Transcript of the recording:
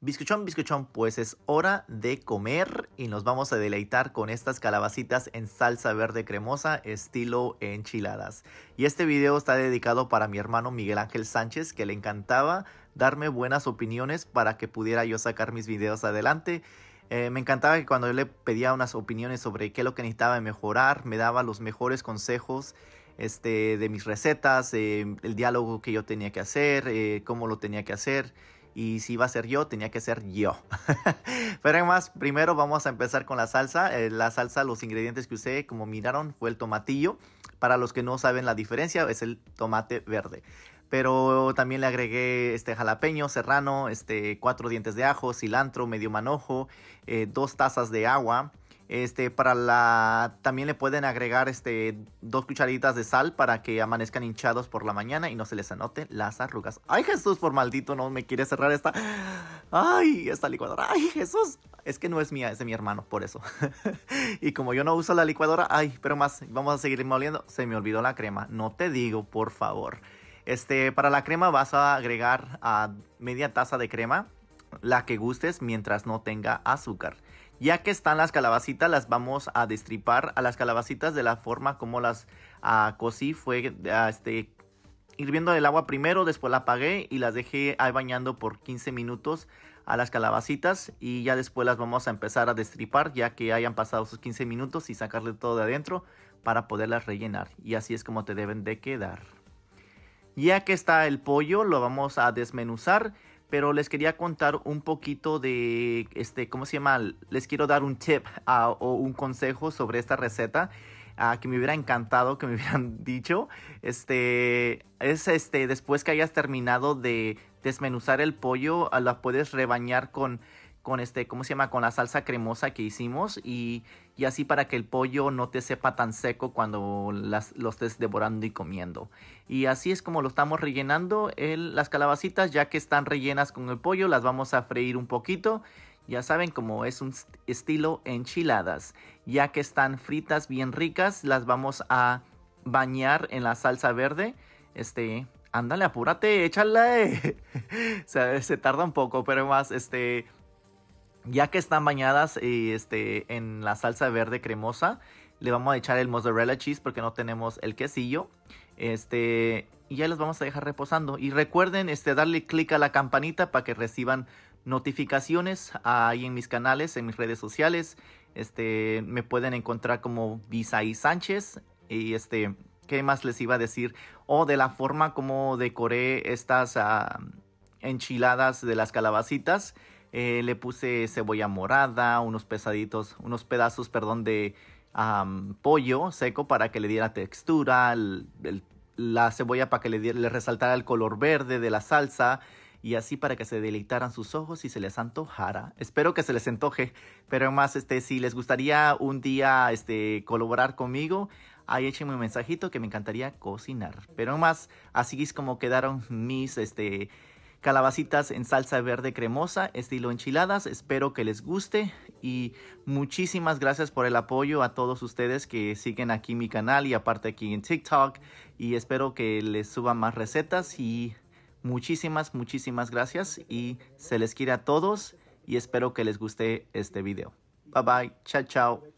Biscuchón, biscuchón, pues es hora de comer y nos vamos a deleitar con estas calabacitas en salsa verde cremosa estilo enchiladas. Y este video está dedicado para mi hermano Miguel Ángel Sánchez que le encantaba darme buenas opiniones para que pudiera yo sacar mis videos adelante. Eh, me encantaba que cuando yo le pedía unas opiniones sobre qué es lo que necesitaba mejorar, me daba los mejores consejos este, de mis recetas, eh, el diálogo que yo tenía que hacer, eh, cómo lo tenía que hacer y si iba a ser yo, tenía que ser yo. Pero además, primero vamos a empezar con la salsa. Eh, la salsa, los ingredientes que usé, como miraron, fue el tomatillo. Para los que no saben la diferencia, es el tomate verde. Pero también le agregué este jalapeño serrano, este cuatro dientes de ajo, cilantro, medio manojo, eh, dos tazas de agua, este, para la, también le pueden agregar este, dos cucharitas de sal para que amanezcan hinchados por la mañana y no se les anoten las arrugas. Ay, Jesús, por maldito, no me quiere cerrar esta. Ay, esta licuadora. Ay, Jesús. Es que no es mía, es de mi hermano, por eso. y como yo no uso la licuadora, ay, pero más, vamos a seguir moliendo. Se me olvidó la crema. No te digo, por favor. Este, para la crema vas a agregar a media taza de crema, la que gustes mientras no tenga azúcar. Ya que están las calabacitas, las vamos a destripar a las calabacitas de la forma como las uh, cocí. Fue uh, este, hirviendo el agua primero, después la apagué y las dejé ahí bañando por 15 minutos a las calabacitas. Y ya después las vamos a empezar a destripar ya que hayan pasado esos 15 minutos y sacarle todo de adentro para poderlas rellenar. Y así es como te deben de quedar. Ya que está el pollo, lo vamos a desmenuzar pero les quería contar un poquito de, este, ¿cómo se llama? Les quiero dar un tip uh, o un consejo sobre esta receta. Uh, que me hubiera encantado que me hubieran dicho. Este es este después que hayas terminado de desmenuzar el pollo, uh, la puedes rebañar con con este, ¿cómo se llama? Con la salsa cremosa que hicimos y, y así para que el pollo no te sepa tan seco cuando las, lo estés devorando y comiendo. Y así es como lo estamos rellenando. El, las calabacitas ya que están rellenas con el pollo las vamos a freír un poquito. Ya saben como es un estilo enchiladas. Ya que están fritas bien ricas las vamos a bañar en la salsa verde. Este, ándale, apúrate, échale. se, se tarda un poco, pero más, este ya que están bañadas eh, este, en la salsa verde cremosa, le vamos a echar el mozzarella cheese porque no tenemos el quesillo. Este, y ya los vamos a dejar reposando. Y recuerden este, darle clic a la campanita para que reciban notificaciones ahí en mis canales, en mis redes sociales. Este, me pueden encontrar como Visaí Sánchez. Y este, ¿qué más les iba a decir? O de la forma como decoré estas uh, enchiladas de las calabacitas. Eh, le puse cebolla morada, unos pesaditos, unos pedazos, perdón, de pollo seco para que le diera textura, la cebolla para que le, diera, resaltara el color verde de la salsa y así para que se deleitaran sus ojos y se les antojara. Espero que se les antoje, pero más este si les gustaría un día este colaborar conmigo, ahí échenme un mensajito que me encantaría cocinar. Pero más así es como quedaron mis este calabacitas en salsa verde cremosa, estilo enchiladas. Espero que les guste y muchísimas gracias por el apoyo a todos ustedes que siguen aquí mi canal y aparte aquí en TikTok. Y espero que les suban más recetas y muchísimas, muchísimas gracias y se les quiere a todos y espero que les guste este video. Bye bye, chao, chao.